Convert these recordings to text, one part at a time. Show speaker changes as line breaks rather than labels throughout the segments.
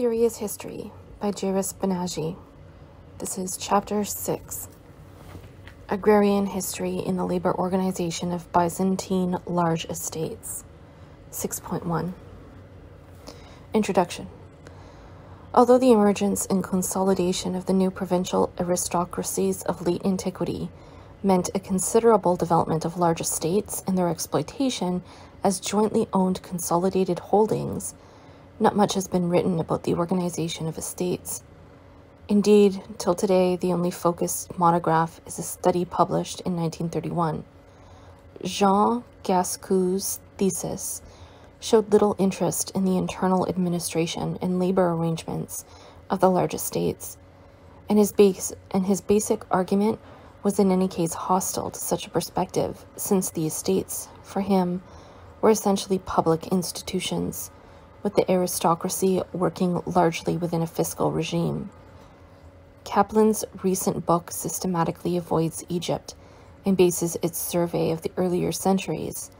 Theory as History by Jairus Banaji. This is Chapter 6 Agrarian History in the Labor Organization of Byzantine Large Estates. 6.1 Introduction Although the emergence and consolidation of the new provincial aristocracies of late antiquity meant a considerable development of large estates and their exploitation as jointly owned consolidated holdings, not much has been written about the organization of estates. Indeed, till today, the only focused monograph is a study published in 1931. Jean Gascou's thesis showed little interest in the internal administration and labor arrangements of the large estates, and his, base, and his basic argument was in any case hostile to such a perspective, since the estates, for him, were essentially public institutions, with the aristocracy working largely within a fiscal regime. Kaplan's recent book systematically avoids Egypt and bases its survey of the earlier centuries,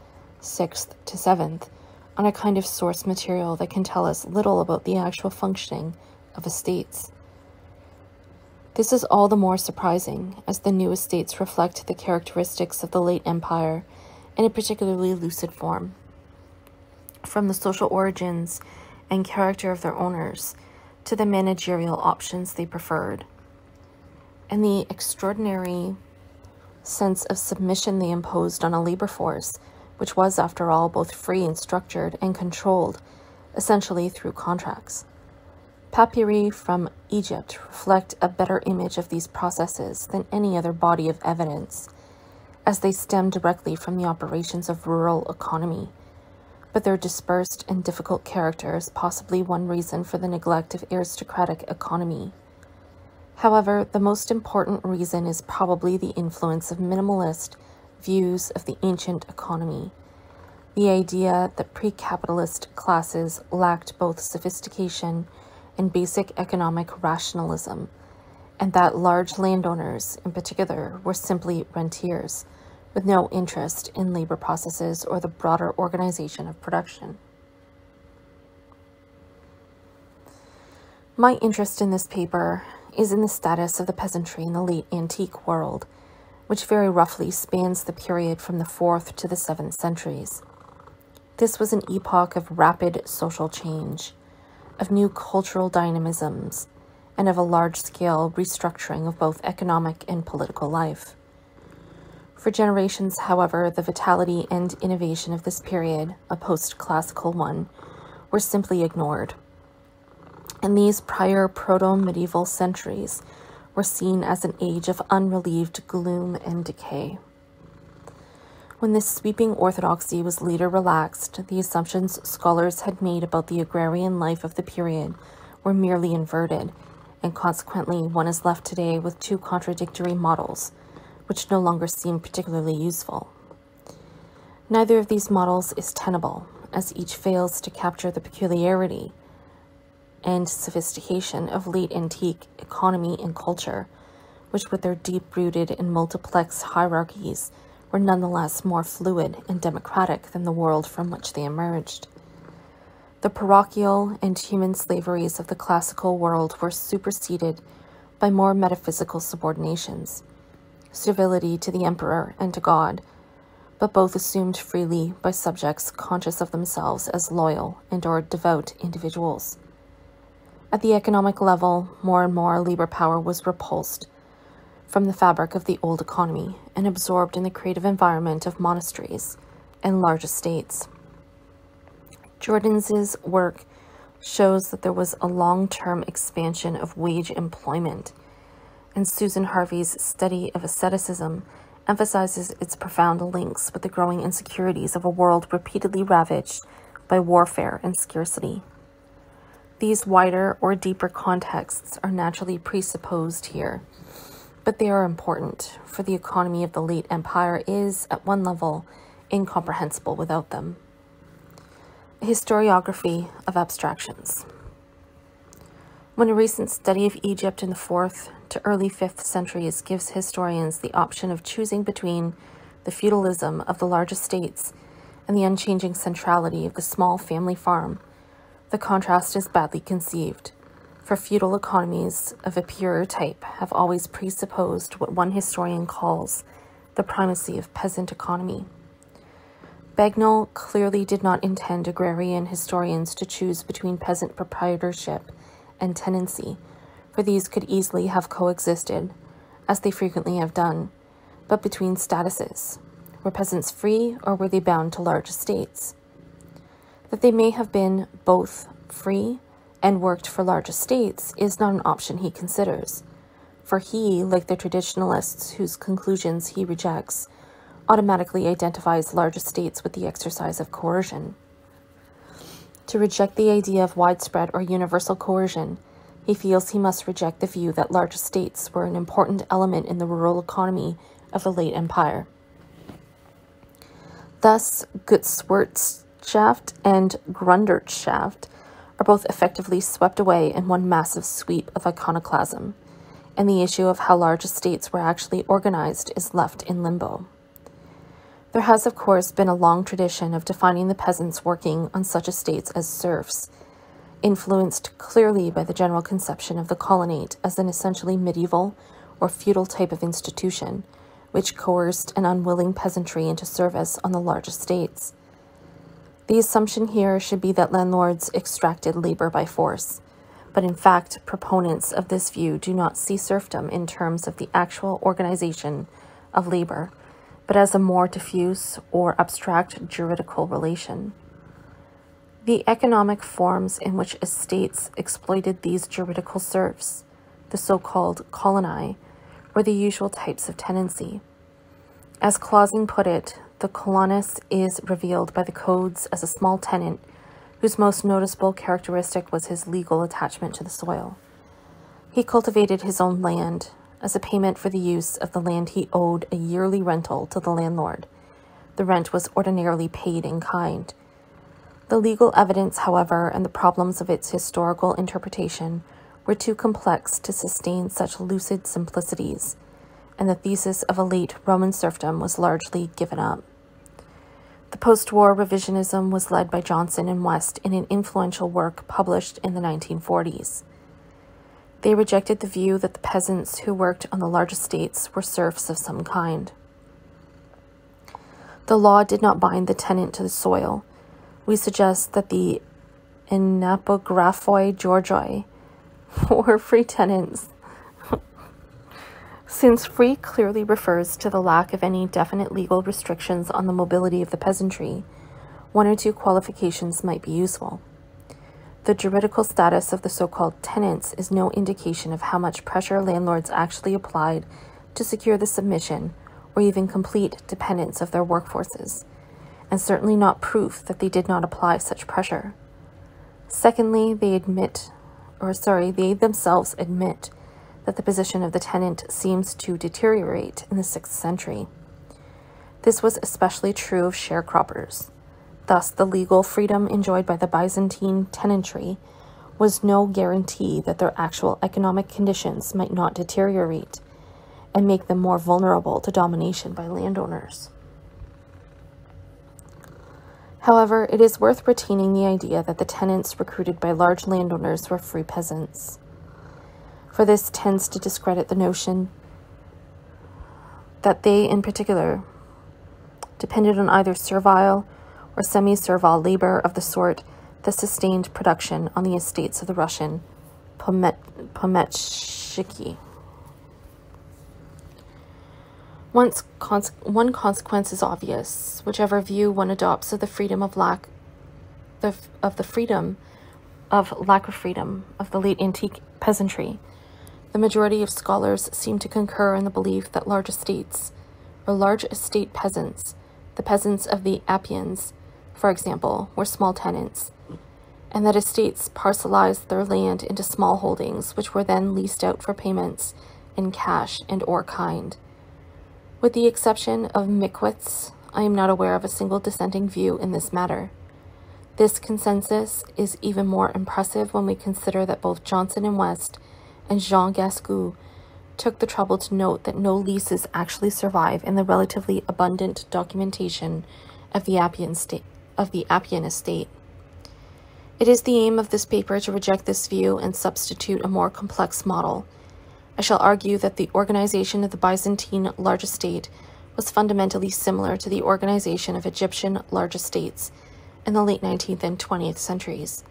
6th to 7th, on a kind of source material that can tell us little about the actual functioning of estates. This is all the more surprising as the new estates reflect the characteristics of the late empire in a particularly lucid form. From the social origins and character of their owners to the managerial options they preferred, and the extraordinary sense of submission they imposed on a labor force, which was, after all, both free and structured and controlled, essentially through contracts. Papyri from Egypt reflect a better image of these processes than any other body of evidence, as they stem directly from the operations of rural economy. But their dispersed and difficult character is possibly one reason for the neglect of aristocratic economy. However, the most important reason is probably the influence of minimalist views of the ancient economy. The idea that pre capitalist classes lacked both sophistication and basic economic rationalism, and that large landowners, in particular, were simply rentiers with no interest in labor processes or the broader organization of production. My interest in this paper is in the status of the peasantry in the late antique world, which very roughly spans the period from the 4th to the 7th centuries. This was an epoch of rapid social change of new cultural dynamisms, and of a large scale restructuring of both economic and political life. For generations, however, the vitality and innovation of this period, a post classical one, were simply ignored. And these prior proto medieval centuries were seen as an age of unrelieved gloom and decay. When this sweeping orthodoxy was later relaxed, the assumptions scholars had made about the agrarian life of the period were merely inverted, and consequently one is left today with two contradictory models, which no longer seem particularly useful. Neither of these models is tenable, as each fails to capture the peculiarity and sophistication of late antique economy and culture, which, with their deep rooted and multiplex hierarchies, were nonetheless more fluid and democratic than the world from which they emerged. The parochial and human slaveries of the classical world were superseded by more metaphysical subordinations, servility to the emperor and to God, but both assumed freely by subjects conscious of themselves as loyal and or devout individuals. At the economic level, more and more labor power was repulsed from the fabric of the old economy and absorbed in the creative environment of monasteries and large estates. Jördens' work shows that there was a long term expansion of wage employment, and Susan Harvey's study of asceticism emphasizes its profound links with the growing insecurities of a world repeatedly ravaged by warfare and scarcity. These wider or deeper contexts are naturally presupposed here but they are important, for the economy of the late empire is, at one level, incomprehensible without them. Historiography of abstractions. When a recent study of Egypt in the 4th to early 5th centuries gives historians the option of choosing between the feudalism of the large estates and the unchanging centrality of the small family farm, The contrast is badly conceived, for feudal economies of a purer type have always presupposed what one historian calls the primacy of peasant economy. Bagnall clearly did not intend agrarian historians to choose between peasant proprietorship and tenancy, for these could easily have coexisted, as they frequently have done, but between statuses. Were peasants free or were they bound to large estates? That they may have been both free and worked for large estates is not an option he considers, for he, like the traditionalists whose conclusions he rejects, automatically identifies large estates with the exercise of coercion. To reject the idea of widespread or universal coercion, he feels he must reject the view that large estates were an important element in the rural economy of the late empire. Thus, Gutswirtschaft and Grundwirtschaft are both effectively swept away in one massive sweep of iconoclasm, and the issue of how large estates were actually organized is left in limbo. There has, of course, been a long tradition of defining the peasants working on such estates as serfs, influenced clearly by the general conception of the colonate as an essentially medieval or feudal type of institution, which coerced an unwilling peasantry into service on the large estates. The assumption here should be that landlords extracted labor by force, but in fact, proponents of this view do not see serfdom in terms of the actual organization of labor but as a more diffuse or abstract juridical relation. The economic forms in which estates exploited these juridical serfs, the so called coloni, were the usual types of tenancy. As Clausing put it, the colonus is revealed by the codes as a small tenant whose most noticeable characteristic was his legal attachment to the soil. He cultivated his own land, as a payment for the use of the land he owed a yearly rental to the landlord. The rent was ordinarily paid in kind. The legal evidence, however, and the problems of its historical interpretation were too complex to sustain such lucid simplicities, and the thesis of a late Roman serfdom was largely given up. The post war revisionism was led by Johnson and West in an influential work published in the 1940s. They rejected the view that the peasants who worked on the large estates were serfs of some kind. The law did not bind the tenant to the soil. We suggest that the Anapographoi Georgioi were free tenants, since free clearly refers to the lack of any definite legal restrictions on the mobility of the peasantry. One or two qualifications might be useful. The juridical status of the so called tenants is no indication of how much pressure landlords actually applied to secure the submission or even complete dependence of their workforces, and certainly not proof that they did not apply such pressure. Secondly, they admit, or sorry, they themselves admit that the position of the tenant seems to deteriorate in the 6th century. This was especially true of sharecroppers. Thus, the legal freedom enjoyed by the Byzantine tenantry was no guarantee that their actual economic conditions might not deteriorate and make them more vulnerable to domination by landowners. However, it is worth retaining the idea that the tenants recruited by large landowners were free peasants, for this tends to discredit the notion that they, in particular, depended on either servile or semi-servile labor of the sort that sustained production on the estates of the Russian Pomeshchiki. Once cons one consequence is obvious, whichever view one adopts of the freedom of lack the, of the freedom of lack of freedom of the late antique peasantry. The majority of scholars seem to concur in the belief that large estates, or large estate peasants, the peasants of the Apions, for example, were small tenants, and that estates parcelized their land into small holdings, which were then leased out for payments in cash and or kind. With the exception of Mickwitz, I am not aware of a single dissenting view in this matter. This consensus is even more impressive when we consider that both Johnson and West and Jean Gascou took the trouble to note that no leases actually survive in the relatively abundant documentation of the Apion state of the Apion estate. It is the aim of this paper to reject this view and substitute a more complex model. I shall argue that the organization of the Byzantine large estate was fundamentally similar to the organization of Egyptian large estates in the late 19th and 20th centuries.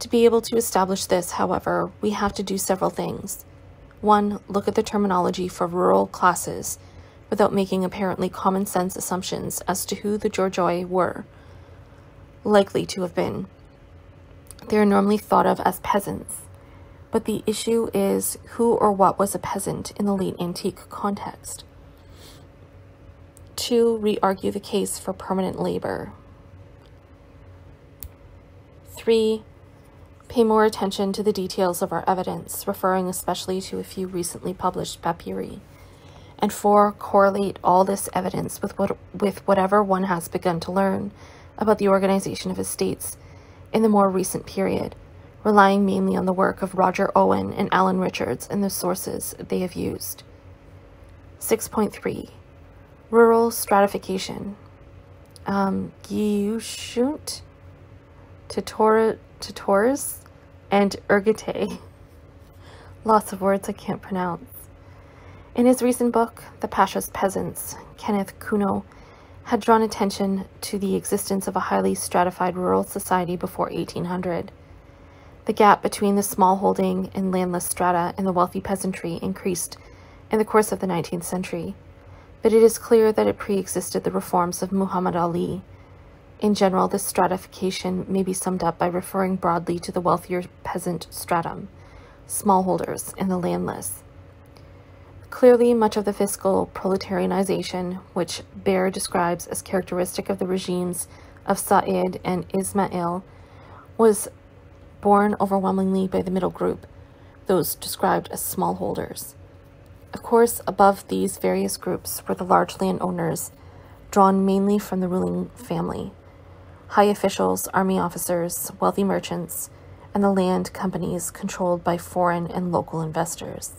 To be able to establish this, however, we have to do several things. One, look at the terminology for rural classes without making apparently common sense assumptions as to who the Georgioi were likely to have been. They are normally thought of as peasants, but the issue is who or what was a peasant in the late antique context. Two, re-argue the case for permanent labor. Three, pay more attention to the details of our evidence, referring especially to a few recently published papyri. And four, correlate all this evidence with, what, with whatever one has begun to learn about the organization of estates in the more recent period, relying mainly on the work of Roger Owen and Alan Richards and the sources they have used. 6.3 Rural stratification. Um, Giushunt, Titores, and Ergite. Lots of words I can't pronounce. In his recent book, The Pasha's Peasants, Kenneth Cuno had drawn attention to the existence of a highly stratified rural society before 1800. The gap between the smallholding and landless strata and the wealthy peasantry increased in the course of the 19th century, but it is clear that it pre-existed the reforms of Muhammad Ali. In general, this stratification may be summed up by referring broadly to the wealthier peasant stratum, smallholders, and the landless. Clearly, much of the fiscal proletarianization, which Baer describes as characteristic of the regimes of Said and Ismail, was borne overwhelmingly by the middle group, those described as smallholders. Of course, above these various groups were the large landowners, drawn mainly from the ruling family, high officials, army officers, wealthy merchants, and the land companies controlled by foreign and local investors.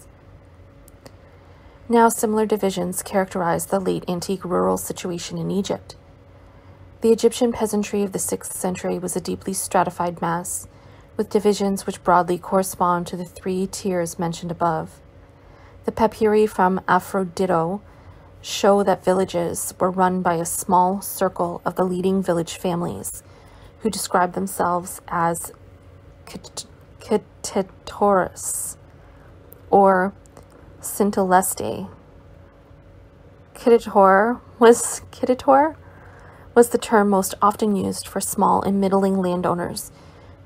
Now similar divisions characterize the late antique rural situation in Egypt. The Egyptian peasantry of the 6th century was a deeply stratified mass, with divisions which broadly correspond to the three tiers mentioned above. The papyri from Aphrodito show that villages were run by a small circle of the leading village families, who describe themselves as Ketetoris, or Scintilleste. Kititor was Kititor was the term most often used for small and middling landowners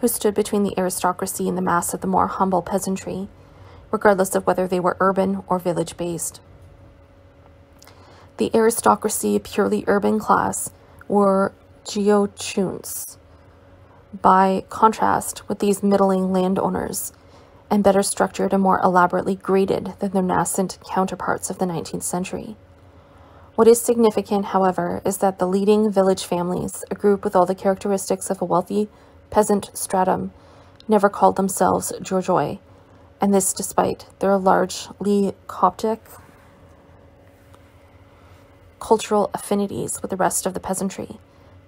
who stood between the aristocracy and the mass of the more humble peasantry, regardless of whether they were urban or village based. The aristocracy, purely urban class, were geochuns. By contrast with these middling landowners, and better structured and more elaborately graded than their nascent counterparts of the 19th century. What is significant, however, is that the leading village families, a group with all the characteristics of a wealthy peasant stratum, never called themselves Georgioi, and this despite their largely Coptic cultural affinities with the rest of the peasantry.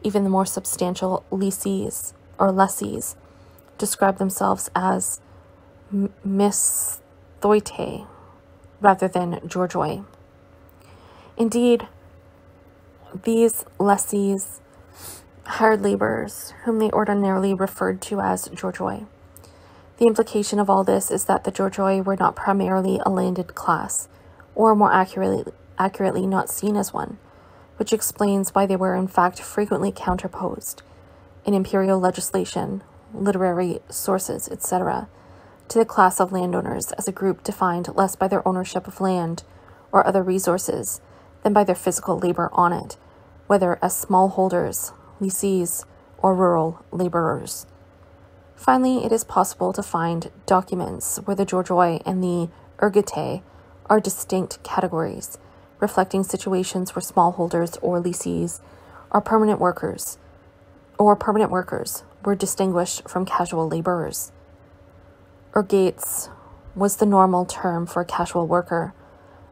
Even the more substantial lessees or lessees describe themselves as Misthoite rather than Georgioi. Indeed, these lessees hired laborers, whom they ordinarily referred to as Georgioi. The implication of all this is that the Georgioi were not primarily a landed class, or more accurately, accurately not seen as one, which explains why they were in fact frequently counterposed in imperial legislation, literary sources, etc., to the class of landowners as a group defined less by their ownership of land or other resources than by their physical labor on it, whether as smallholders, lessees, or rural laborers. Finally, it is possible to find documents where the Georgioi and the Ergite are distinct categories, reflecting situations where smallholders or lessees are permanent workers, or permanent workers were distinguished from casual laborers ergates was the normal term for a casual worker,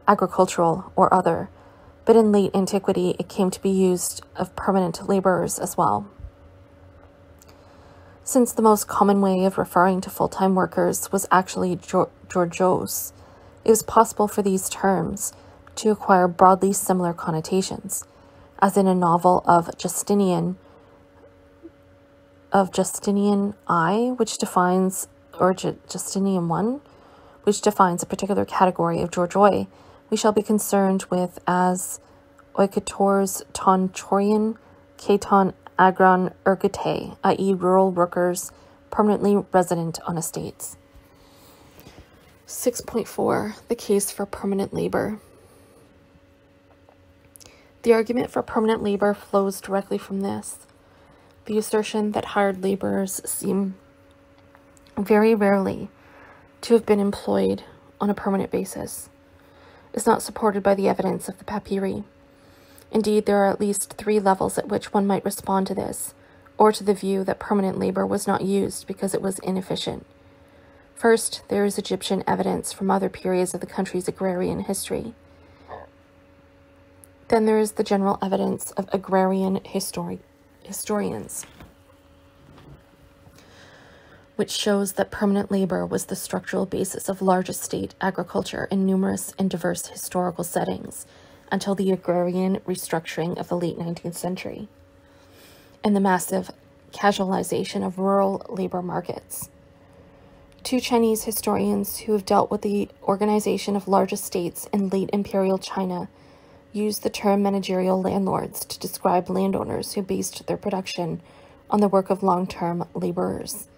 agricultural or other, but in late antiquity it came to be used of permanent laborers as well. Since the most common way of referring to full time workers was actually Georgios, it was possible for these terms to acquire broadly similar connotations, as in a novel of Justinian of Justinian I, which defines or Justinian I, which defines a particular category of Georgioi, we shall be concerned with as oikators ton chorian keton agron ergite, i.e., rural workers permanently resident on estates. 6.4 The case for permanent labor. The argument for permanent labor flows directly from this. The assertion that hired laborers seem very rarely to have been employed on a permanent basis is not supported by the evidence of the papyri. Indeed, there are at least three levels at which one might respond to this, or to the view that permanent labor was not used because it was inefficient. First, there is Egyptian evidence from other periods of the country's agrarian history. Then there is the general evidence of agrarian histori- historians, which shows that permanent labor was the structural basis of large estate agriculture in numerous and diverse historical settings until the agrarian restructuring of the late 19th century and the massive casualization of rural labor markets. Two Chinese historians who have dealt with the organization of large estates in late imperial China used the term managerial landlords to describe landowners who based their production on the work of long term laborers.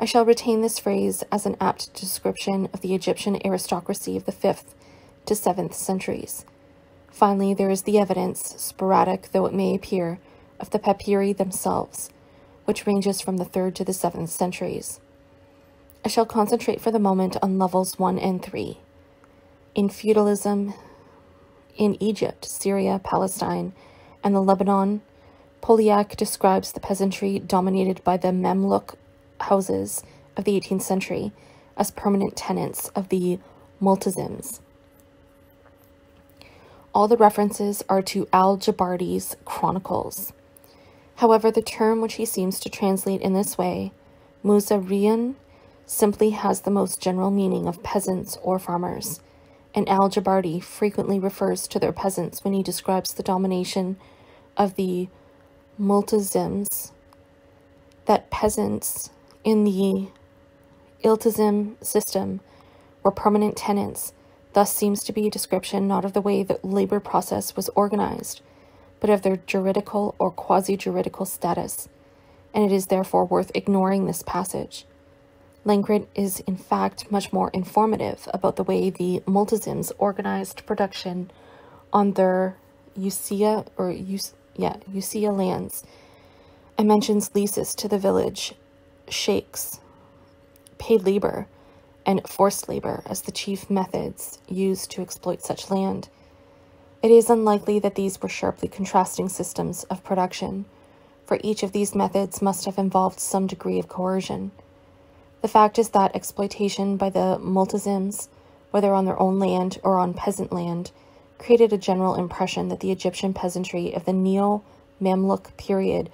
I shall retain this phrase as an apt description of the Egyptian aristocracy of the 5th to 7th centuries. Finally, there is the evidence, sporadic though it may appear, of the papyri themselves, which ranges from the 3rd to the 7th centuries. I shall concentrate for the moment on levels 1 and 3. In feudalism, in Egypt, Syria, Palestine, and the Lebanon, Poliak describes the peasantry dominated by the Mamluk houses of the 18th century as permanent tenants of the multazims. All the references are to Al Jabarti's Chronicles. However, the term which he seems to translate in this way, Muzarian, simply has the most general meaning of peasants or farmers and Al Jabardi frequently refers to their peasants when he describes the domination of the multazims, that peasants in the iltizam system were permanent tenants, thus seems to be a description not of the way the labor process was organized, but of their juridical or quasi-juridical status, and it is therefore worth ignoring this passage. Lancret is in fact much more informative about the way the multazims organized production on their Usia or Us, yeah, Usia lands and mentions leases to the village sheikhs, paid labor, and forced labor as the chief methods used to exploit such land. It is unlikely that these were sharply contrasting systems of production, for each of these methods must have involved some degree of coercion. The fact is that exploitation by the multazims, whether on their own land or on peasant land, created a general impression that the Egyptian peasantry of the Neo Mamluk period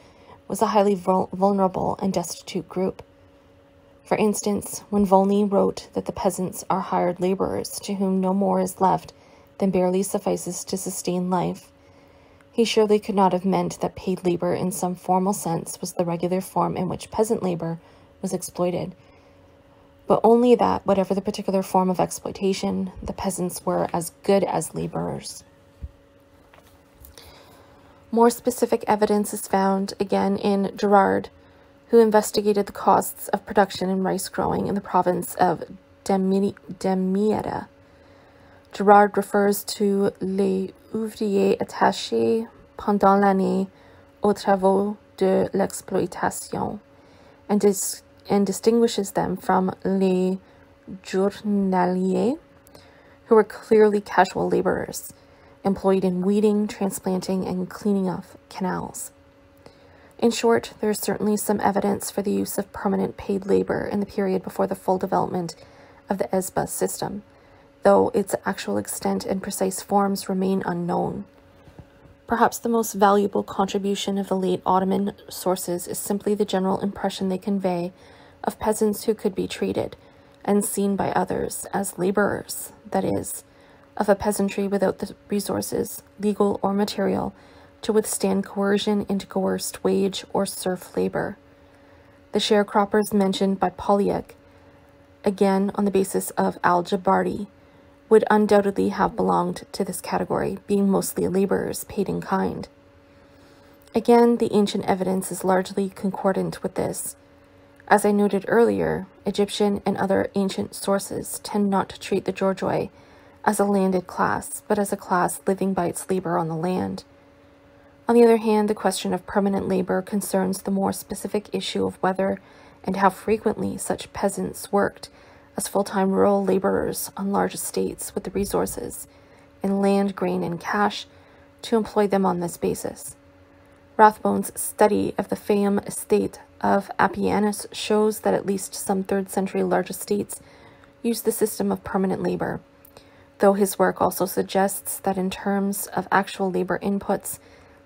was a highly vulnerable and destitute group. For instance, when Volney wrote that the peasants are hired laborers to whom no more is left than barely suffices to sustain life, he surely could not have meant that paid labor in some formal sense was the regular form in which peasant labor was exploited but only that, whatever the particular form of exploitation, the peasants were as good as laborers. More specific evidence is found again in Girard, who investigated the costs of production in rice growing in the province of Damietta. Girard refers to les ouvriers attachés pendant l'année aux travaux de l'exploitation and is and distinguishes them from les journaliers, who were clearly casual laborers employed in weeding, transplanting, and cleaning up canals. In short, there is certainly some evidence for the use of permanent paid labor in the period before the full development of the ezba system, though its actual extent and precise forms remain unknown. Perhaps the most valuable contribution of the late Ottoman sources is simply the general impression they convey of peasants who could be treated and seen by others as laborers, that is, of a peasantry without the resources, legal or material, to withstand coercion into coerced wage or serf labor. The sharecroppers mentioned by Poliak, again on the basis of al Jabarti, would undoubtedly have belonged to this category, being mostly laborers paid in kind. Again, the ancient evidence is largely concordant with this. As I noted earlier, Egyptian and other ancient sources tend not to treat the Georgioi as a landed class, but as a class living by its labor on the land. On the other hand, the question of permanent labor concerns the more specific issue of whether and how frequently such peasants worked as full time rural laborers on large estates with the resources in land, grain, and cash to employ them on this basis. Rathbone's study of the Fayum estate of Appianus shows that at least some 3rd century large estates used the system of permanent labor, though his work also suggests that in terms of actual labor inputs,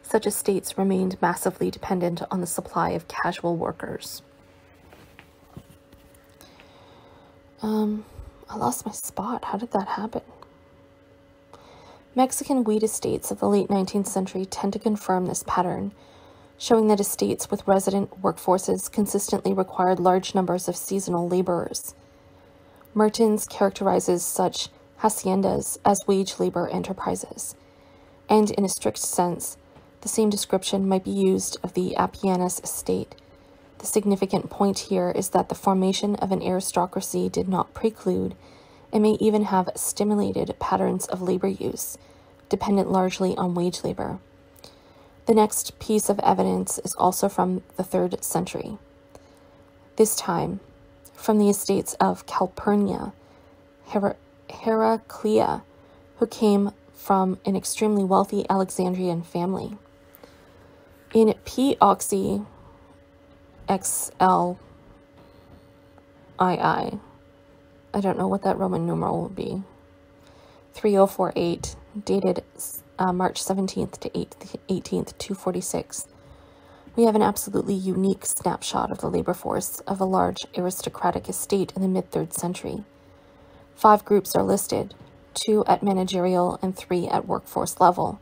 such estates remained massively dependent on the supply of casual workers. Um, I lost my spot. How did that happen? Mexican wheat estates of the late 19th century tend to confirm this pattern, showing that estates with resident workforces consistently required large numbers of seasonal laborers. Mertens characterizes such haciendas as wage labor enterprises, and in a strict sense, the same description might be used of the Appianus estate. The significant point here is that the formation of an aristocracy did not preclude, and may even have stimulated patterns of labor use, dependent largely on wage labor. The next piece of evidence is also from the third century. This time, from the estates of Calpurnia, Her- Heraclea, who came from an extremely wealthy Alexandrian family. In P oxy XL II, I don't know what that Roman numeral would be, 3048, dated uh, March 17th to 18th, 246. We have an absolutely unique snapshot of the labor force of a large aristocratic estate in the mid 3rd century. Five groups are listed, two at managerial and three at workforce level.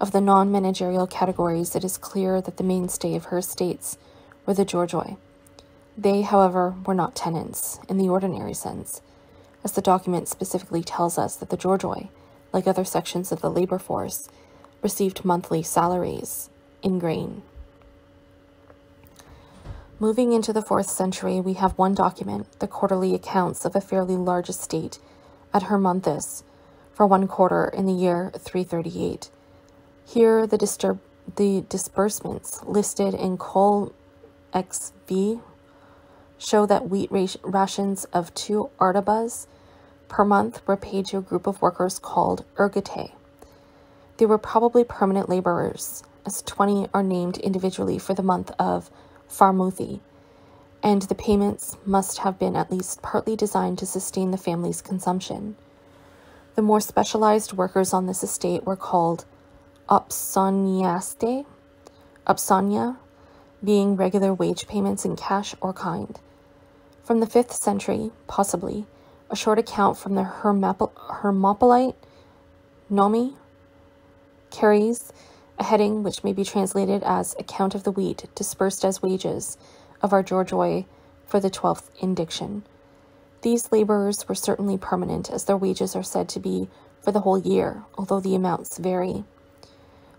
Of the non managerial categories, it is clear that the mainstay of her estates were the Georgioi. They, however, were not tenants in the ordinary sense, as the document specifically tells us that the Georgioi, like other sections of the labor force, received monthly salaries in grain. Moving into the 4th century, we have one document, the quarterly accounts of a fairly large estate at Hermonthis for one quarter in the year 338. Here, the, disturb- the disbursements listed in Col XV show that wheat rations of two artabas per month were paid to a group of workers called ergite. They were probably permanent laborers, as 20 are named individually for the month of Pharmuthi, and the payments must have been at least partly designed to sustain the family's consumption. The more specialized workers on this estate were called opsoniaste, opsonia, being regular wage payments in cash or kind. From the 5th century, possibly, a short account from the Hermopolite Nome carries a heading which may be translated as Account of the Wheat Dispersed as Wages of our Georgioi for the 12th indiction. These laborers were certainly permanent, as their wages are said to be for the whole year, although the amounts vary.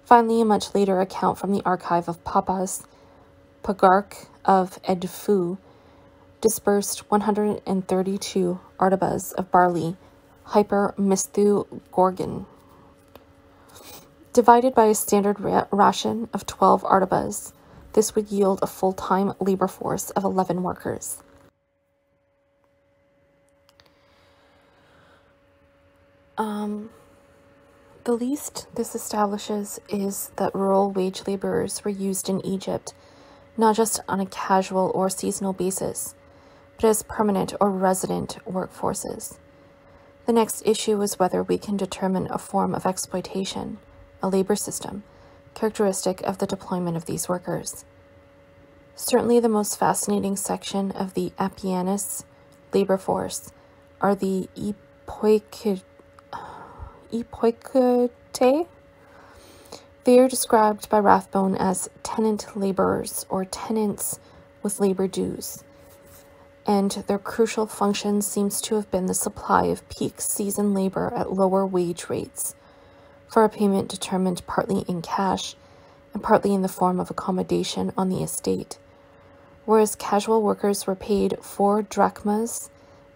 Finally, a much later account from the archive of Papas, Pagarch of Edfu, dispersed 132 artabas of barley, hyper misthu gorgon, divided by a standard ra- ration of 12 artabas. This would yield a full time labor force of 11 workers. Um, the least this establishes is that rural wage laborers were used in Egypt not just on a casual or seasonal basis, but as permanent or resident workforces. The next issue is whether we can determine a form of exploitation, a labor system, characteristic of the deployment of these workers. Certainly, the most fascinating section of the Appianus labor force are the Epoikete. They are described by Rathbone as tenant laborers or tenants with labor dues, and their crucial function seems to have been the supply of peak season labor at lower wage rates for a payment determined partly in cash and partly in the form of accommodation on the estate, whereas casual workers were paid four drachmas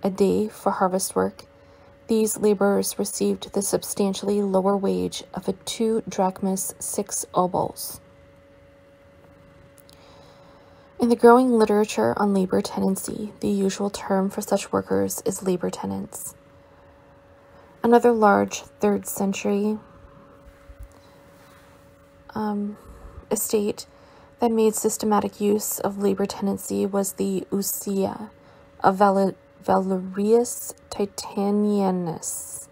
a day for harvest work. These laborers received the substantially lower wage of a two drachmas six obols. In the growing literature on labor tenancy, the usual term for such workers is labor tenants. Another large 3rd century um, estate that made systematic use of labor tenancy was the Usia of Val- Valerius Titanianus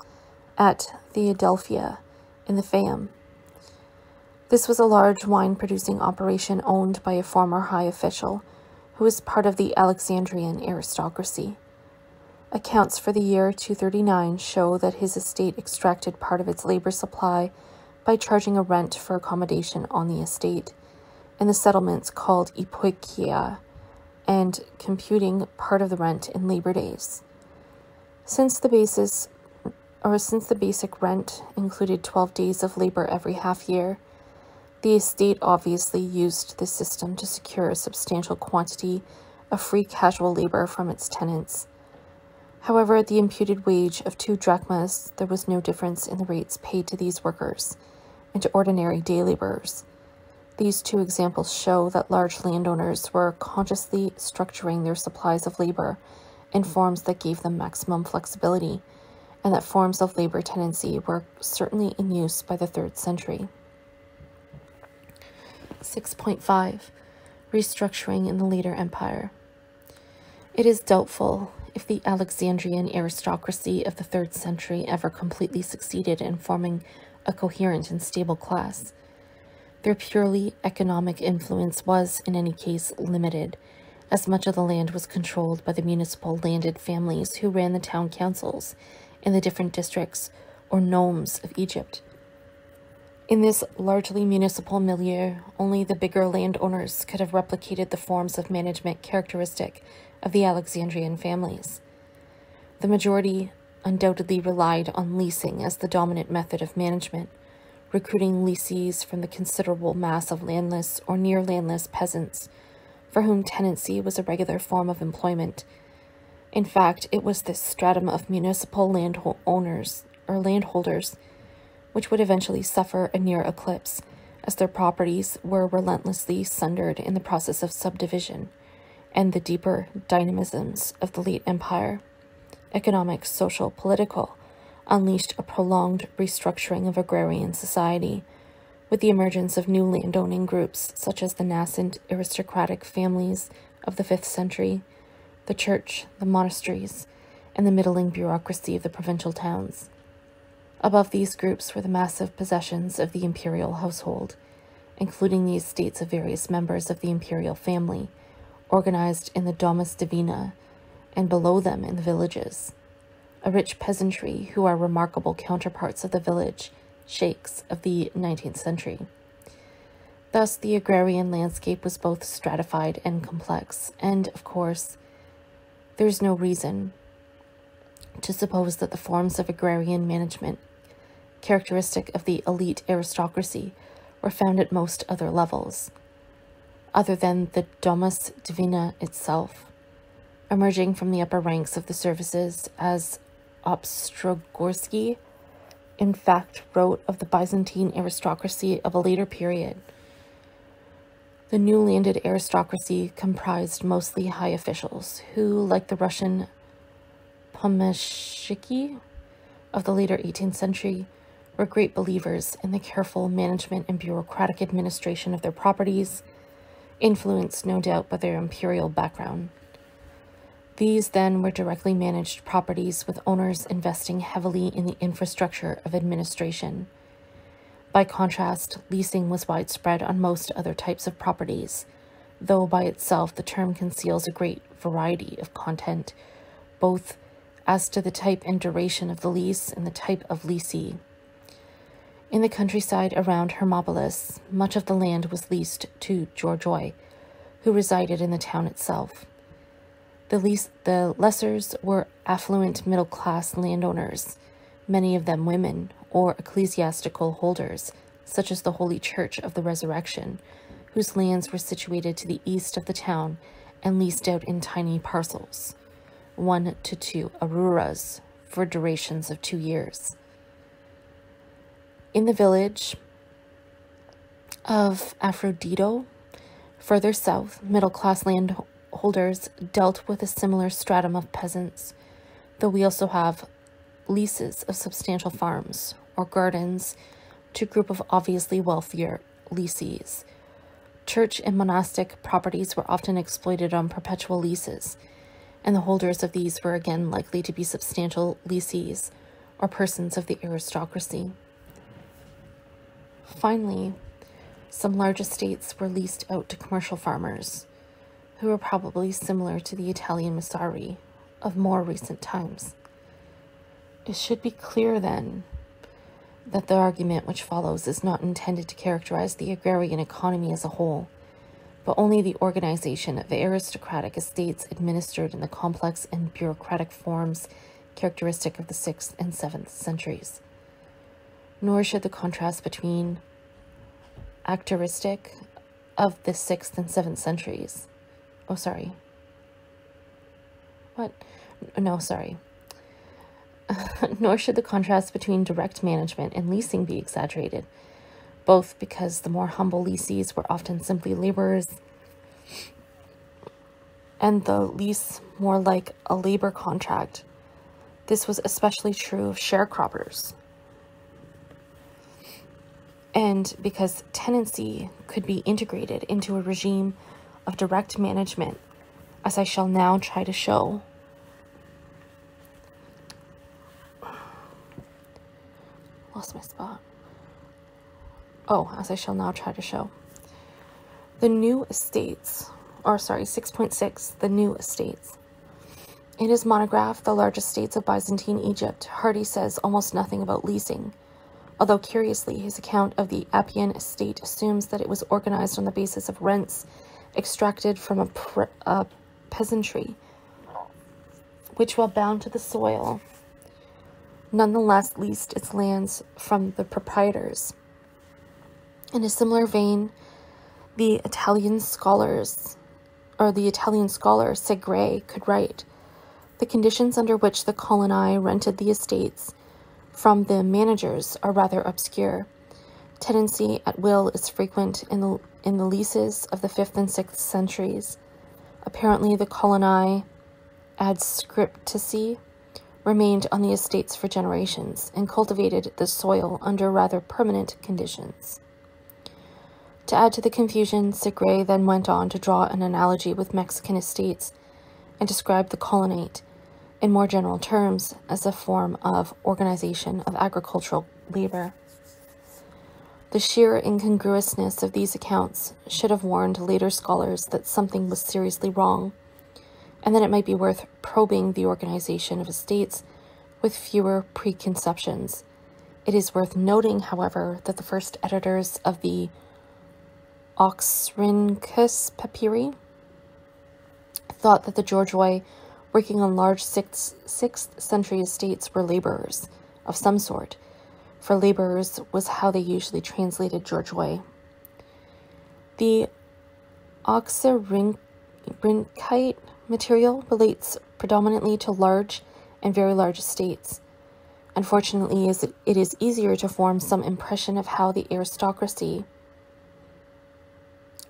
at Theadelphia in the Fayum. This was a large wine producing operation owned by a former high official who was part of the Alexandrian aristocracy. Accounts for the year 239 show that his estate extracted part of its labor supply by charging a rent for accommodation on the estate, and the settlements called epoikia, and computing part of the rent in labor days. Since the basis or since the basic rent included 12 days of labor every half year, the estate obviously used this system to secure a substantial quantity of free casual labor from its tenants. However, at the imputed wage of two drachmas, there was no difference in the rates paid to these workers and to ordinary day laborers. These two examples show that large landowners were consciously structuring their supplies of labor in forms that gave them maximum flexibility, and that forms of labor tenancy were certainly in use by the third century. 6.5 Restructuring in the later empire. It is doubtful if the Alexandrian aristocracy of the third century ever completely succeeded in forming a coherent and stable class. Their purely economic influence was, in any case, limited, as much of the land was controlled by the municipal landed families who ran the town councils in the different districts or nomes of Egypt. In this largely municipal milieu, only the bigger landowners could have replicated the forms of management characteristic of the Alexandrian families. The majority undoubtedly relied on leasing as the dominant method of management, recruiting lessees from the considerable mass of landless or near landless peasants, for whom tenancy was a regular form of employment. In fact, it was this stratum of municipal landowners or landholders which would eventually suffer a near eclipse, as their properties were relentlessly sundered in the process of subdivision and the deeper dynamisms of the late empire economic, social, political, unleashed a prolonged restructuring of agrarian society, with the emergence of new landowning groups such as the nascent aristocratic families of the 5th century, the church, the monasteries, and the middling bureaucracy of the provincial towns. Above these groups were the massive possessions of the imperial household, including the estates of various members of the imperial family, organized in the Domus Divina and below them in the villages, a rich peasantry who are remarkable counterparts of the village sheikhs of the 19th century. Thus, the agrarian landscape was both stratified and complex, and, of course, there is no reason to suppose that the forms of agrarian management, characteristic of the elite aristocracy, were found at most other levels, other than the Domus Divina itself emerging from the upper ranks of the services as Ostrogorsky, in fact, wrote of the Byzantine aristocracy of a later period. The new landed aristocracy comprised mostly high officials who, like the Russian pomeshchiki of the later 18th century, were great believers in the careful management and bureaucratic administration of their properties, influenced no doubt by their imperial background. These then were directly managed properties with owners investing heavily in the infrastructure of administration. By contrast, leasing was widespread on most other types of properties, though by itself the term conceals a great variety of content, both as to the type and duration of the lease and the type of leasee. In the countryside around Hermopolis, much of the land was leased to Georgioi, who resided in the town itself. The, the lessors were affluent middle class landowners, many of them women or ecclesiastical holders, such as the Holy Church of the Resurrection, whose lands were situated to the east of the town and leased out in tiny parcels, one to two aruras, for durations of two years. In the village of Aphrodito, further south, middle class landholders dealt with a similar stratum of peasants, though we also have leases of substantial farms or gardens to a group of obviously wealthier leasees. Church and monastic properties were often exploited on perpetual leases, and the holders of these were again likely to be substantial leasees or persons of the aristocracy. Finally, some large estates were leased out to commercial farmers, who were probably similar to the Italian Massari of more recent times. It should be clear, then, that the argument which follows is not intended to characterize the agrarian economy as a whole, but only the organization of aristocratic estates administered in the complex and bureaucratic forms characteristic of the 6th and 7th centuries nor should the contrast between actoristic of the 6th and 7th centuries. Oh, sorry. What? No, sorry. nor should the contrast between direct management and leasing be exaggerated, both because the more humble leasees were often simply laborers and the lease more like a labor contract. This was especially true of sharecroppers and because tenancy could be integrated into a regime of direct management, as I shall now try to show. Lost my spot. Oh, as I shall now try to show. The new estates, or sorry, 6.6, the new estates. In his monograph, The Large Estates of Byzantine Egypt, Hardy says almost nothing about leasing although curiously, his account of the Apion estate assumes that it was organized on the basis of rents extracted from a, a peasantry, which, while bound to the soil, nonetheless leased its lands from the proprietors. In a similar vein, the Italian scholars, or the Italian scholar Segre, could write the conditions under which the coloni rented the estates from the managers are rather obscure. Tenancy at will is frequent in the, in the leases of the 5th and 6th centuries. Apparently, the coloni adscriptici remained on the estates for generations and cultivated the soil under rather permanent conditions. To add to the confusion, Segre then went on to draw an analogy with Mexican estates and describe the colonate in more general terms, as a form of organization of agricultural labor. The sheer incongruousness of these accounts should have warned later scholars that something was seriously wrong, and that it might be worth probing the organization of estates with fewer preconceptions. It is worth noting, however, that the first editors of the Oxyrhynchus Papyri thought that the Georgioi working on large 6th, sixth century estates were laborers of some sort, for laborers was how they usually translated Georgioi. The oxyrhynchite material relates predominantly to large and very large estates. Unfortunately, it is easier to form some impression of how the aristocracy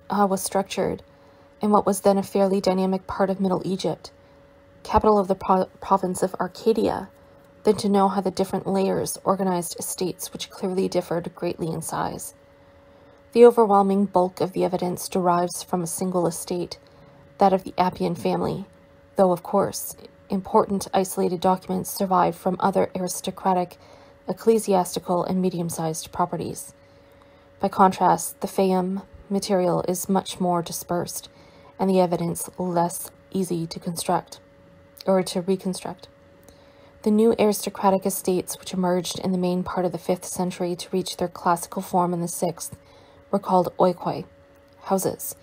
uh, was structured in what was then a fairly dynamic part of Middle Egypt capital of the pro province of Arcadia, than to know how the different layers organized estates which clearly differed greatly in size. The overwhelming bulk of the evidence derives from a single estate, that of the Apion family, though, of course, important isolated documents survive from other aristocratic, ecclesiastical, and medium sized properties. By contrast, the Fayum material is much more dispersed and the evidence less easy to construct or to reconstruct. The new aristocratic estates, which emerged in the main part of the 5th century to reach their classical form in the 6th, were called oikoi, houses,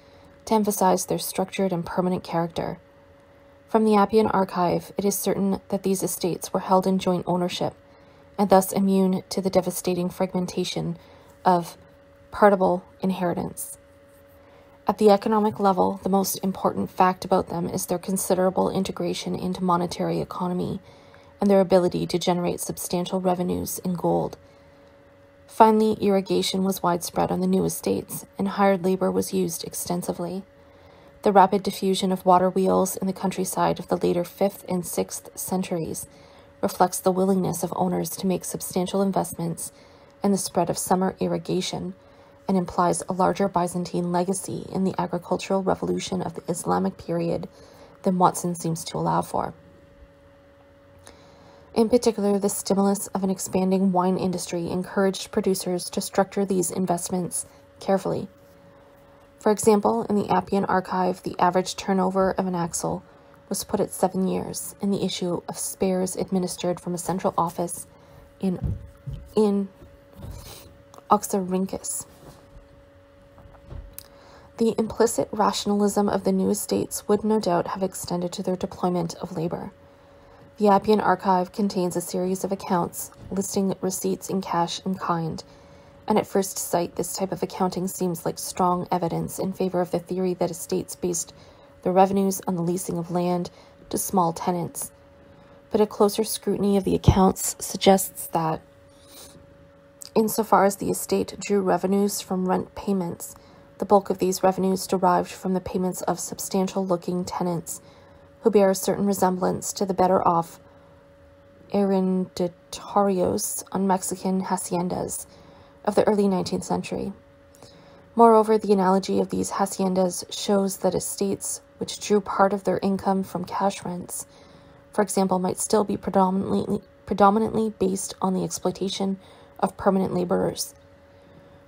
to emphasize their structured and permanent character. From the Apion archive, it is certain that these estates were held in joint ownership and thus immune to the devastating fragmentation of partible inheritance. At the economic level, the most important fact about them is their considerable integration into monetary economy and their ability to generate substantial revenues in gold. Finally, irrigation was widespread on the new estates, and hired labor was used extensively. The rapid diffusion of water wheels in the countryside of the later 5th and 6th centuries reflects the willingness of owners to make substantial investments and the spread of summer irrigation and implies a larger Byzantine legacy in the agricultural revolution of the Islamic period than Watson seems to allow for. In particular, the stimulus of an expanding wine industry encouraged producers to structure these investments carefully. For example, in the Apion archive, the average turnover of an axle was put at seven years, and the issue of spares administered from a central office in, in Oxyrhynchus. The implicit rationalism of the new estates would no doubt have extended to their deployment of labor. The Apion archive contains a series of accounts listing receipts in cash and kind, and at first sight, this type of accounting seems like strong evidence in favor of the theory that estates based their revenues on the leasing of land to small tenants. But a closer scrutiny of the accounts suggests that, insofar as the estate drew revenues from rent payments, the bulk of these revenues derived from the payments of substantial looking tenants who bear a certain resemblance to the better off arrendatarios on Mexican haciendas of the early 19th century. Moreover, the analogy of these haciendas shows that estates which drew part of their income from cash rents, for example, might still be predominantly, predominantly based on the exploitation of permanent laborers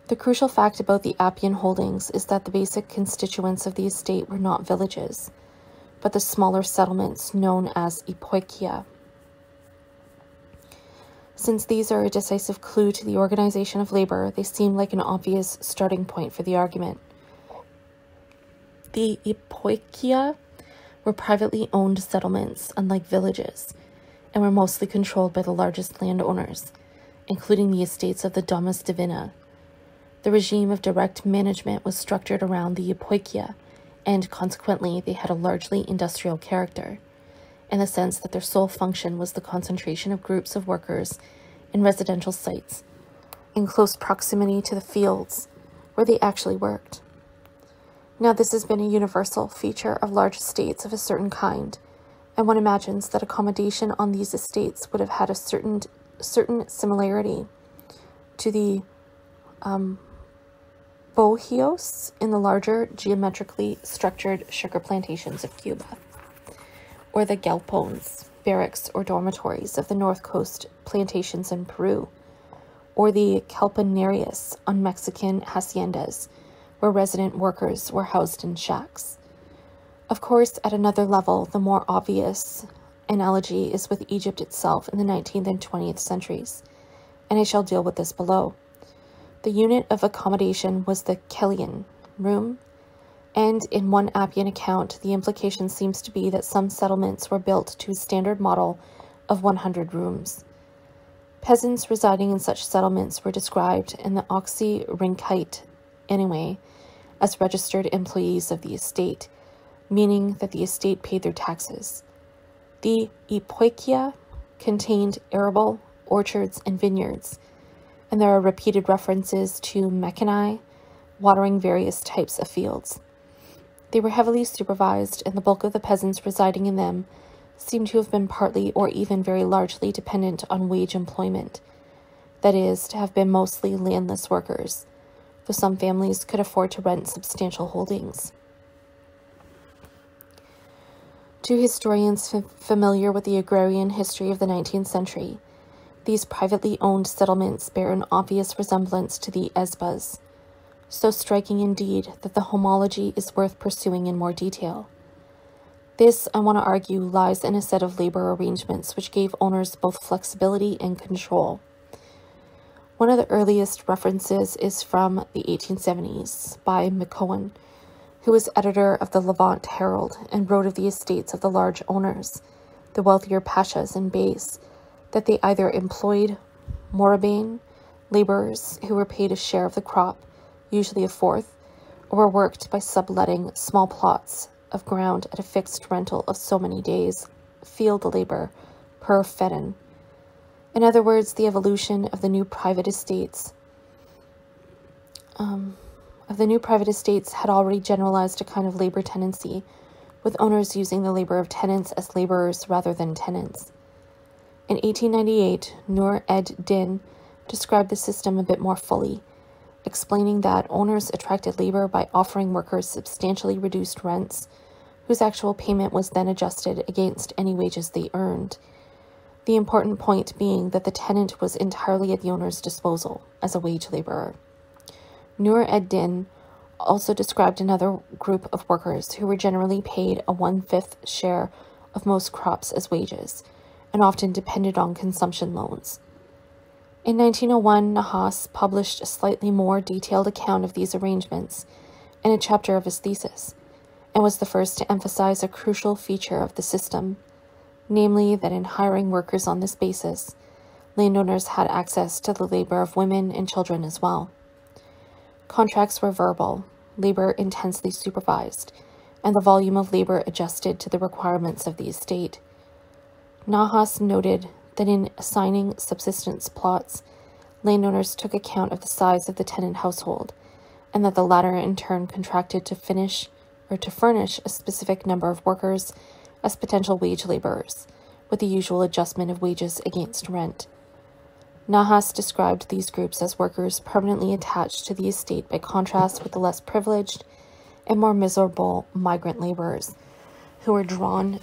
the crucial fact about the Apion holdings is that the basic constituents of the estate were not villages, but the smaller settlements known as epoikia. Since these are a decisive clue to the organization of labor, they seem like an obvious starting point for the argument. The epoikia were privately owned settlements, unlike villages, and were mostly controlled by the largest landowners, including the estates of the Domus Divina, the regime of direct management was structured around the epoikia, and consequently, they had a largely industrial character, in the sense that their sole function was the concentration of groups of workers in residential sites, in close proximity to the fields where they actually worked. Now, this has been a universal feature of large estates of a certain kind, and one imagines that accommodation on these estates would have had a certain certain similarity to the um, bohíos in the larger geometrically structured sugar plantations of Cuba, or the galpones, barracks or dormitories of the North Coast plantations in Peru, or the calpanerías on Mexican haciendas, where resident workers were housed in shacks. Of course, at another level, the more obvious analogy is with Egypt itself in the 19th and 20th centuries, and I shall deal with this below. The unit of accommodation was the Kelion room, and in one Apion account, the implication seems to be that some settlements were built to a standard model of 100 rooms. Peasants residing in such settlements were described in the Oxyrhynchite anyway as registered employees of the estate, meaning that the estate paid their taxes. The epoikia contained arable, orchards, and vineyards, and there are repeated references to mechani, watering various types of fields. They were heavily supervised, and the bulk of the peasants residing in them seem to have been partly or even very largely dependent on wage employment, that is, to have been mostly landless workers, though some families could afford to rent substantial holdings. To historians familiar with the agrarian history of the 19th century, these privately owned settlements bear an obvious resemblance to the ezbas, so striking indeed that the homology is worth pursuing in more detail. This, I want to argue, lies in a set of labor arrangements which gave owners both flexibility and control. One of the earliest references is from the 1870s by McCoan, who was editor of the Levant Herald and wrote of the estates of the large owners, the wealthier pashas and beys, that they either employed morabbain, laborers who were paid a share of the crop, usually a fourth, or were worked by subletting small plots of ground at a fixed rental of so many days, field labor, per feddan. In other words, the evolution of the new private estates um, of the new private estates had already generalized a kind of labor tenancy, with owners using the labor of tenants as laborers rather than tenants. In 1898, Nur ed Din described the system a bit more fully, explaining that owners attracted labor by offering workers substantially reduced rents, whose actual payment was then adjusted against any wages they earned. The important point being that the tenant was entirely at the owner's disposal as a wage laborer. Nur ed Din also described another group of workers who were generally paid a one fifth share of most crops as wages and often depended on consumption loans. In 1901, Nahas published a slightly more detailed account of these arrangements in a chapter of his thesis, and was the first to emphasize a crucial feature of the system, namely that in hiring workers on this basis, landowners had access to the labor of women and children as well. Contracts were verbal, labor intensely supervised, and the volume of labor adjusted to the requirements of the estate. Nahas noted that in assigning subsistence plots, landowners took account of the size of the tenant household, and that the latter in turn contracted to finish or to furnish a specific number of workers as potential wage laborers, with the usual adjustment of wages against rent. Nahas described these groups as workers permanently attached to the estate by contrast with the less privileged and more miserable migrant laborers who were drawn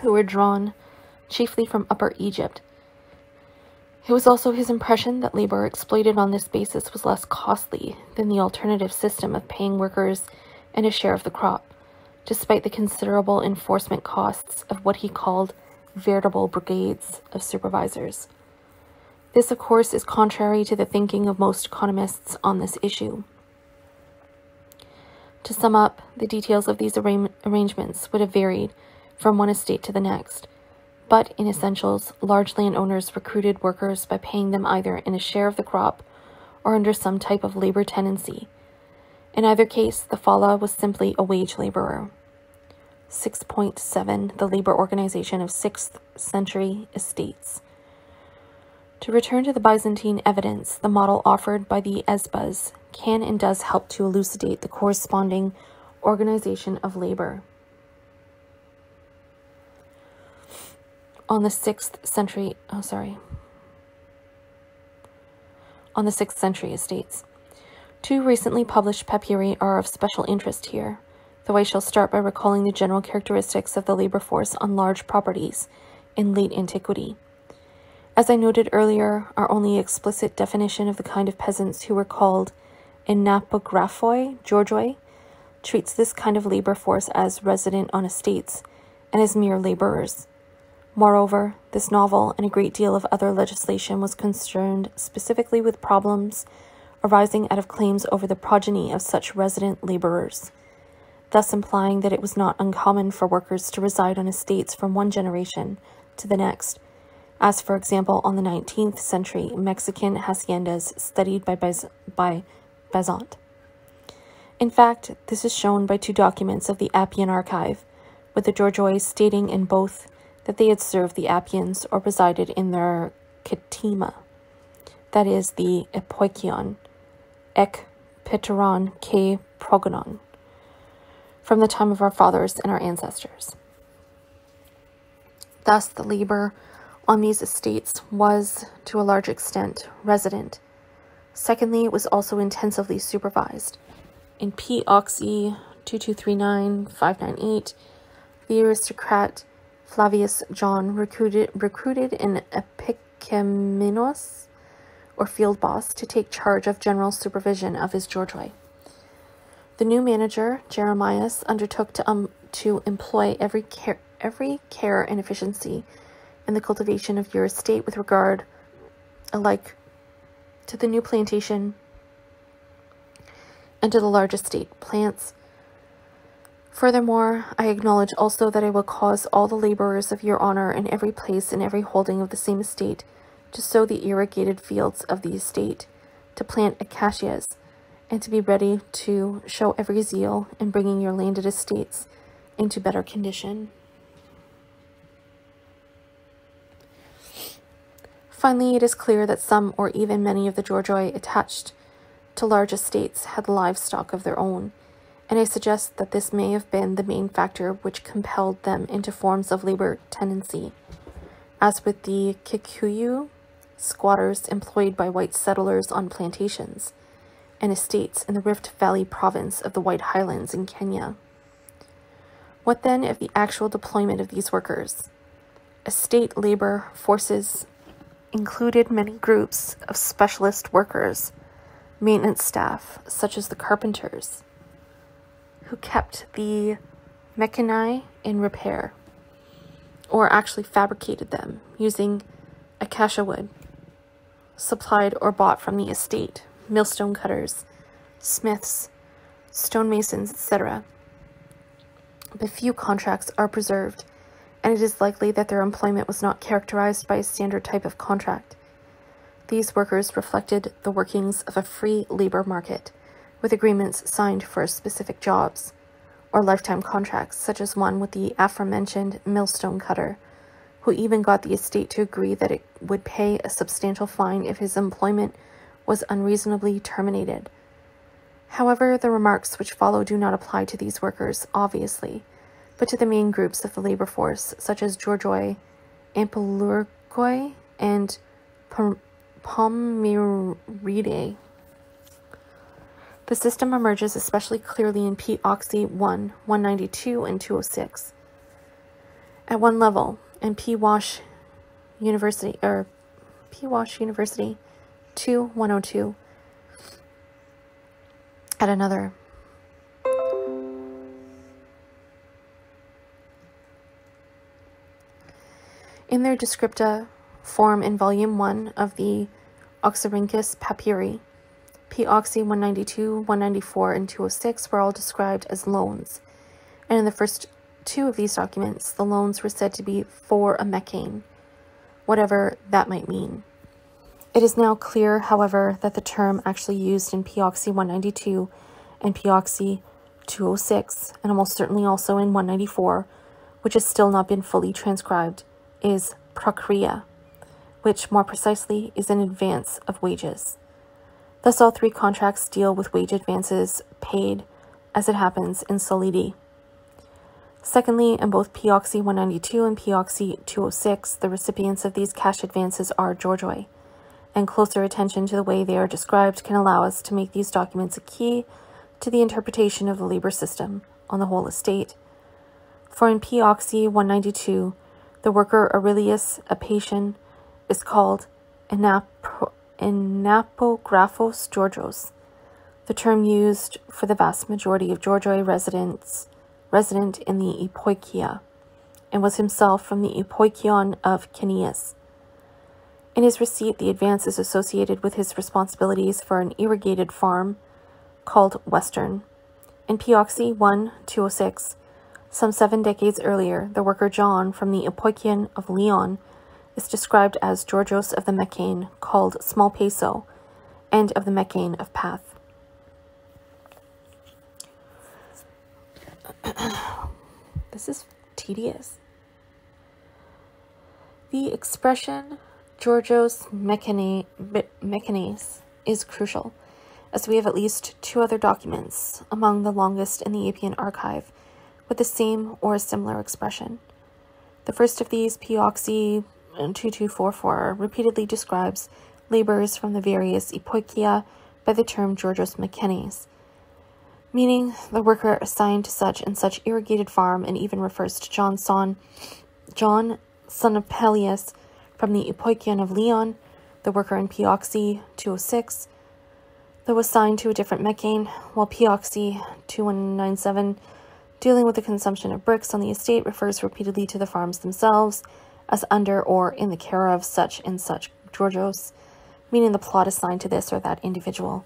who were drawn chiefly from Upper Egypt. It was also his impression that labor exploited on this basis was less costly than the alternative system of paying workers and a share of the crop, despite the considerable enforcement costs of what he called veritable brigades of supervisors. This, of course, is contrary to the thinking of most economists on this issue. To sum up, the details of these arra arrangements would have varied from one estate to the next, but in essentials, large landowners recruited workers by paying them either in a share of the crop or under some type of labor tenancy. In either case, the fellah was simply a wage laborer. 6.7 The Labor Organization of 6th Century Estates. To return to the Byzantine evidence, the model offered by the ezbas can and does help to elucidate the corresponding organization of labor. On the 6th century, oh, sorry, on the 6th century estates. Two recently published papyri are of special interest here, though I shall start by recalling the general characteristics of the labor force on large properties in late antiquity. As I noted earlier, our only explicit definition of the kind of peasants who were called enapographoi, Georgioi, treats this kind of labor force as resident on estates and as mere laborers. Moreover, this novel and a great deal of other legislation was concerned specifically with problems arising out of claims over the progeny of such resident laborers, thus implying that it was not uncommon for workers to reside on estates from one generation to the next as for example on the 19th century Mexican haciendas studied by, Bez- by. In fact, this is shown by two documents of the Apion archive, with the Georgioi stating in both that they had served the Apions or resided in their Ketima, that is, the Epoikion, Ek Pteron K Progonon, from the time of our fathers and our ancestors. Thus, the labor on these estates was, to a large extent, resident. Secondly, it was also intensively supervised. In P. Oxy 2239 598, the aristocrat Flavius John recruited, recruited an epikeimenos or field boss to take charge of general supervision of his Georgioi. The new manager, Jeremias, undertook to, um, to employ every care, every care and efficiency in the cultivation of your estate with regard alike to the new plantation and to the large estate plants. Furthermore, I acknowledge also that I will cause all the laborers of your honor in every place and every holding of the same estate to sow the irrigated fields of the estate, to plant acacias, and to be ready to show every zeal in bringing your landed estates into better condition. Finally, it is clear that some or even many of the Georgioi attached to large estates had livestock of their own, and I suggest that this may have been the main factor which compelled them into forms of labor tenancy, as with the Kikuyu squatters employed by white settlers on plantations and estates in the Rift Valley province of the White Highlands in Kenya. What then of the actual deployment of these workers? Estate labor forces included many groups of specialist workers, maintenance staff, such as the carpenters, who kept the mechani in repair, or actually fabricated them using acacia wood supplied or bought from the estate, millstone cutters, smiths, stonemasons, etc. But few contracts are preserved, and it is likely that their employment was not characterized by a standard type of contract. These workers reflected the workings of a free labor market, with agreements signed for specific jobs, or lifetime contracts, such as one with the aforementioned millstone cutter, who even got the estate to agree that it would pay a substantial fine if his employment was unreasonably terminated. However, the remarks which follow do not apply to these workers, obviously, but to the main groups of the labor force, such as Georgioi, Ampelurkoi, and Pomiridae. The system emerges especially clearly in P. Oxy 1, 192, and 206. At one level, and P. Wash University, or P. Wash University 2102 at another. In their descripta form in Volume 1 of the Oxyrhynchus Papyri, P. Oxy 192, 194, and 206 were all described as loans, and in the first two of these documents, the loans were said to be for a mechane, whatever that might mean. It is now clear, however, that the term actually used in Poxy 192 and Poxy 206, and almost certainly also in 194, which has still not been fully transcribed, is prokria, which more precisely is an advance of wages. Thus, all three contracts deal with wage advances paid, as it happens, in solidi. Secondly, in both Poxy 192 and Poxy 206, the recipients of these cash advances are Georgioi, and closer attention to the way they are described can allow us to make these documents a key to the interpretation of the labor system on the whole estate. For in Poxy 192, the worker Aurelius Apatian is called Enap- Enapographos Georgios, the term used for the vast majority of Georgioi residents resident in the Epoikia, and was himself from the Epoikion of Kenias. In his receipt, the advance is associated with his responsibilities for an irrigated farm called Western. In Poxy 1 206, some seven decades earlier, the worker John from the Epoikion of Leon is described as Georgios of the Mechane, called Small Peso, and of the Mechane of Path. this is tedious. The expression Georgios Mechanes is crucial, as we have at least two other documents among the longest in the Apion archive with the same or a similar expression. The first of these, Poxy 2244, repeatedly describes laborers from the various epoikia by the term Georgios Mechanes, meaning the worker assigned to such and such irrigated farm, and even refers to John son, John, son of Peleus, from the Epoikion of Leon, the worker in Pioxi 206, though assigned to a different mechane, while Pioxi 2197, dealing with the consumption of bricks on the estate, refers repeatedly to the farms themselves as under or in the care of such and such Georgios, meaning the plot assigned to this or that individual.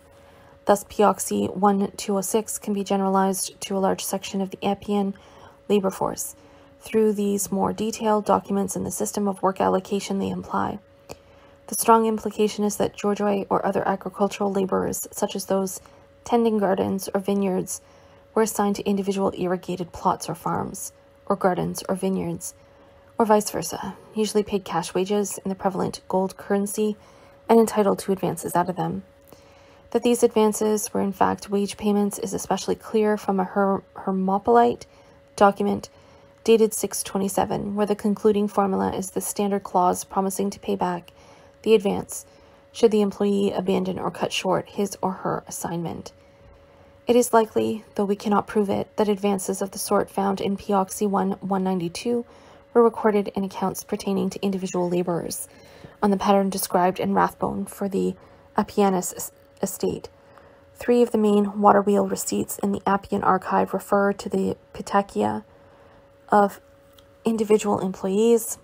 Thus, Pioxi 1206 can be generalized to a large section of the Apion labor force through these more detailed documents and the system of work allocation they imply. The strong implication is that Georgioi or other agricultural laborers, such as those tending gardens or vineyards, were assigned to individual irrigated plots or farms, or gardens or vineyards, or vice versa, usually paid cash wages in the prevalent gold currency and entitled to advances out of them. That these advances were in fact wage payments is especially clear from a Her- Hermopolite document dated 627, where the concluding formula is the standard clause promising to pay back the advance should the employee abandon or cut short his or her assignment. It is likely, though we cannot prove it, that advances of the sort found in Pioxi 1 192 were recorded in accounts pertaining to individual laborers, on the pattern described in Rathbone for the Appianus estate. Three of the main water wheel receipts in the Apion archive refer to the Pitakia of individual employees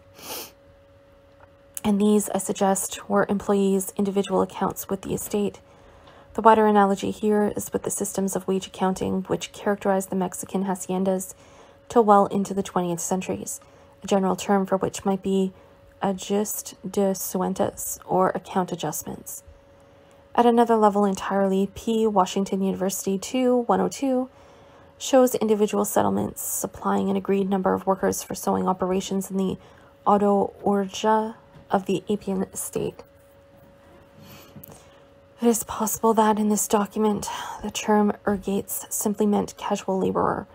and these, I suggest, were employees' individual accounts with the estate. The wider analogy here is with the systems of wage accounting which characterized the Mexican haciendas till well into the 20th centuries, general term for which might be ajuste de cuentas, or account adjustments. At another level entirely, P. Washington University 2 102 shows individual settlements supplying an agreed number of workers for sewing operations in the auto orja of the Apion estate. It is possible that in this document, the term ergates simply meant casual laborer,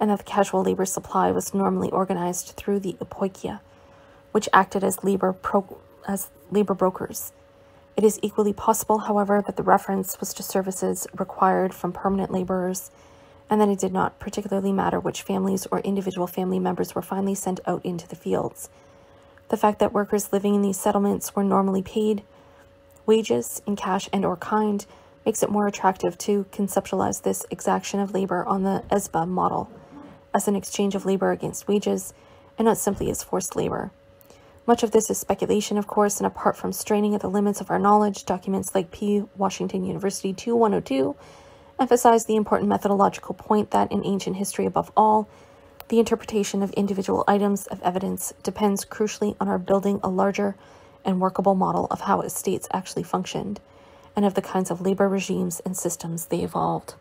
and that the casual labor supply was normally organized through the epoikia, which acted as labor, as labor brokers. It is equally possible, however, that the reference was to services required from permanent laborers, and that it did not particularly matter which families or individual family members were finally sent out into the fields the fact that workers living in these settlements were normally paid wages in cash and or kind makes it more attractive to conceptualize this exaction of labor on the ezba model as an exchange of labor against wages and not simply as forced labor. Much of this is speculation, of course, and apart from straining at the limits of our knowledge, documents like P. Washington University 2102 emphasize the important methodological point that in ancient history, above all, the interpretation of individual items of evidence depends crucially on our building a larger and workable model of how estates actually functioned and of the kinds of labor regimes and systems they evolved.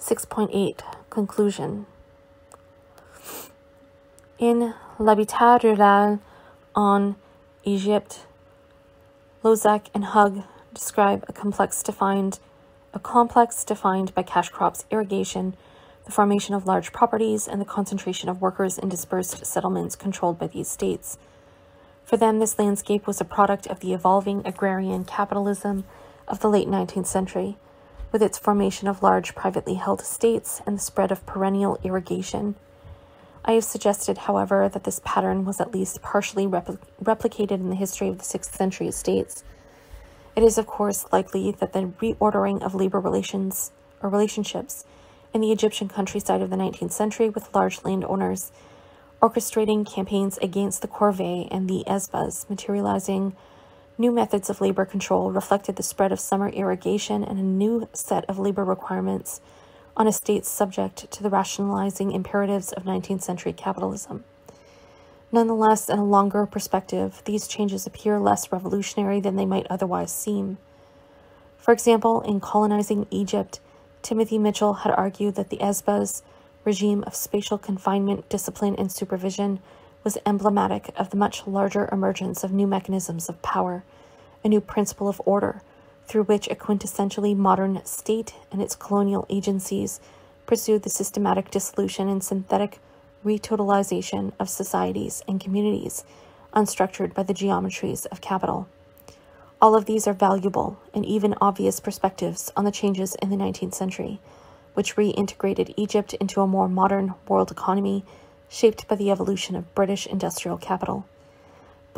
6.8 Conclusion In L'Habitat Rural on Egypt, Lozach and Hug describe a complex defined a complex defined by cash crops, irrigation, the formation of large properties, and the concentration of workers in dispersed settlements controlled by these states. For them, this landscape was a product of the evolving agrarian capitalism of the late 19th century, with its formation of large privately held estates and the spread of perennial irrigation. I have suggested, however, that this pattern was at least partially repl- replicated in the history of the 6th century estates. It is, of course, likely that the reordering of labor relations or relationships in the Egyptian countryside of the 19th century with large landowners, orchestrating campaigns against the corvée and the ezbas, materializing new methods of labor control reflected the spread of summer irrigation and a new set of labor requirements on estates subject to the rationalizing imperatives of 19th century capitalism. Nonetheless, in a longer perspective, these changes appear less revolutionary than they might otherwise seem. For example, in colonizing Egypt, Timothy Mitchell had argued that the ezba's regime of spatial confinement, discipline, and supervision was emblematic of the much larger emergence of new mechanisms of power, a new principle of order, through which a quintessentially modern state and its colonial agencies pursued the systematic dissolution and synthetic retotalization of societies and communities unstructured by the geometries of capital. All of these are valuable and even obvious perspectives on the changes in the 19th century, which reintegrated Egypt into a more modern world economy shaped by the evolution of British industrial capital.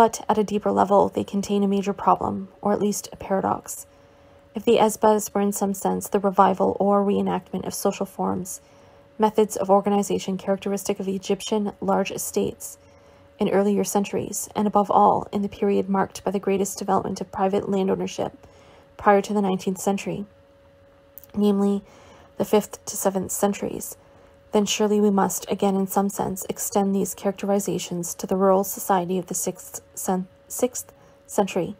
but at a deeper level, they contain a major problem, or at least a paradox. If the ezbas were in some sense the revival or reenactment of social forms, methods of organization characteristic of Egyptian large estates in earlier centuries, and above all, in the period marked by the greatest development of private land ownership prior to the 19th century, namely the 5th to 7th centuries, then surely we must, again in some sense, extend these characterizations to the rural society of the 6th, 6th century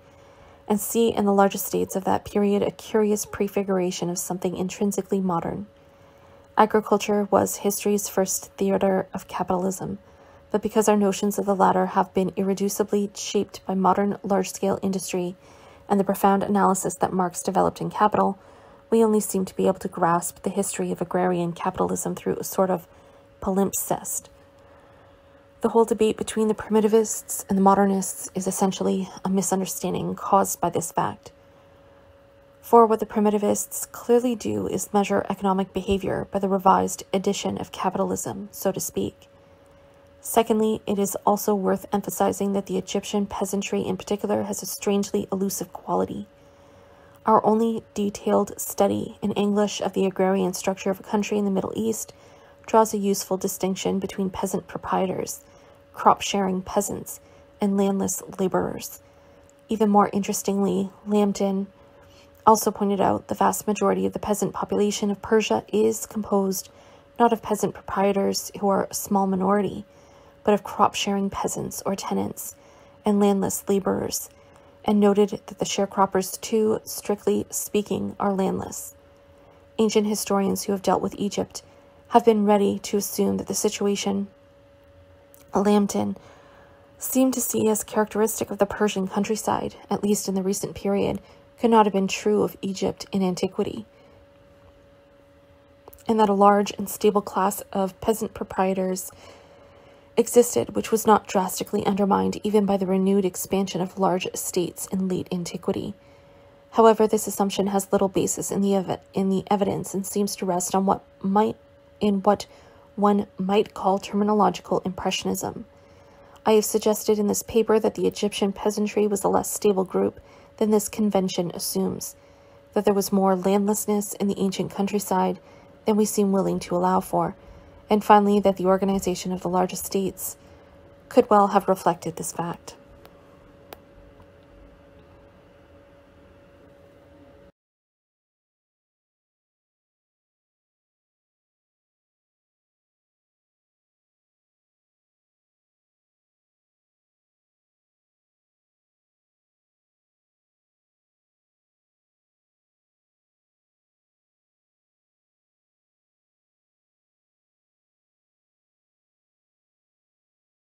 and see in the large estates of that period a curious prefiguration of something intrinsically modern. Agriculture was history's first theater of capitalism, but because our notions of the latter have been irreducibly shaped by modern large scale industry and the profound analysis that Marx developed in Capital, we only seem to be able to grasp the history of agrarian capitalism through a sort of palimpsest. The whole debate between the primitivists and the modernists is essentially a misunderstanding caused by this fact. For what the primitivists clearly do is measure economic behavior by the revised edition of capitalism, so to speak. Secondly, it is also worth emphasizing that the Egyptian peasantry in particular has a strangely elusive quality. Our only detailed study in English of the agrarian structure of a country in the Middle East draws a useful distinction between peasant proprietors, crop sharing peasants, and landless laborers. Even more interestingly, Lambton also pointed out the vast majority of the peasant population of Persia is composed not of peasant proprietors who are a small minority, but of crop sharing peasants or tenants and landless laborers and noted that the sharecroppers, too, strictly speaking, are landless. Ancient historians who have dealt with Egypt have been ready to assume that the situation Lambton seemed to see as characteristic of the Persian countryside, at least in the recent period, could not have been true of Egypt in antiquity, and that a large and stable class of peasant proprietors existed, which was not drastically undermined even by the renewed expansion of large estates in late antiquity. However, this assumption has little basis in the ev- in the evidence and seems to rest on what might in what one might call terminological impressionism. I have suggested in this paper that the Egyptian peasantry was a less stable group than this convention assumes, that there was more landlessness in the ancient countryside than we seem willing to allow for and finally that the organization of the large estates could well have reflected this fact.